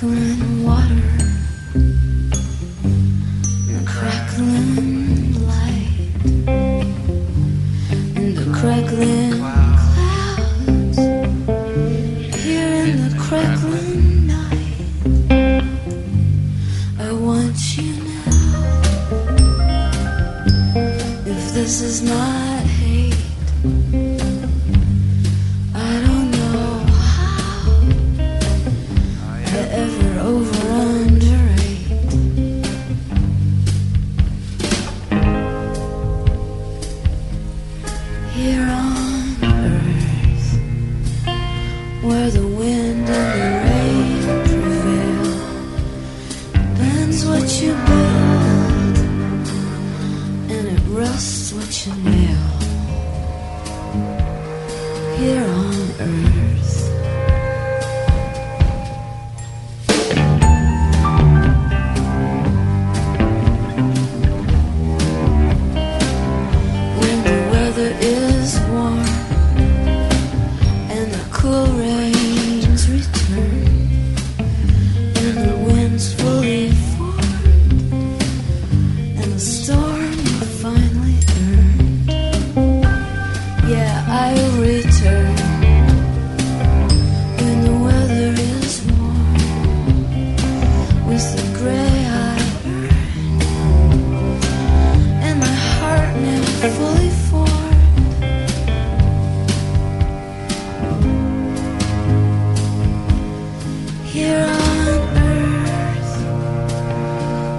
Crackling water, and crackling light, and the crackling clouds. Here in the crackling night, I want you now. If this is not where the wind and the rain prevail, bends what you build, and it rusts what you nail. Here on earth. Fully formed. Here on earth,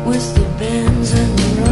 with the bends and the rust,